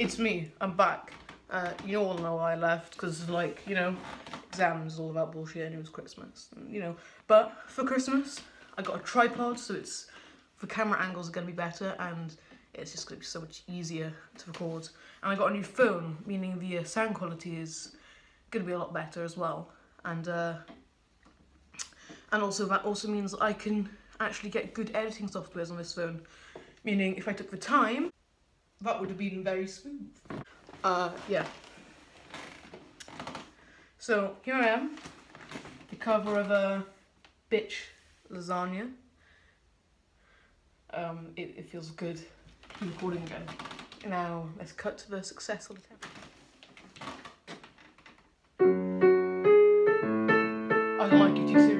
it's me. I'm back. Uh, you all know I left because, like, you know, exams all about bullshit and it was Christmas, you know. But for Christmas, I got a tripod, so it's the camera angles are gonna be better and it's just gonna be so much easier to record. And I got a new phone, meaning the uh, sound quality is gonna be a lot better as well. And uh, and also that also means I can actually get good editing softwares on this phone. Meaning, if I took the time, that would have been very smooth. Uh, yeah. So here I am, the cover of a bitch lasagna. Um, it, it feels good recording again. Now let's cut to the successful attempt. Like YouTube series.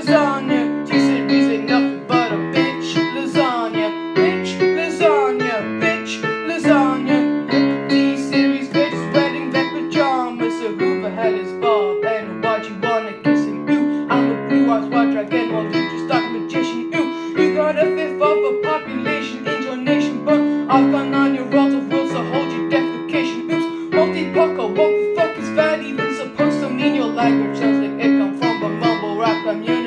Lasagna. T-Series ain't nothing but a bitch lasagna. Bitch lasagna, bitch lasagna. Look they're just wearing their pajamas. So who the hell is Bob? And why'd you wanna kiss him? Ooh, I'm the blue-eyed white dragon, while you just like magician. Ooh, you got a fifth of the population in your nation, but I've got nine year olds of will to hold your defecation. Oops, multi-pucker, what the fuck is that even supposed to mean? Your language sounds like it come from a mumble rap community.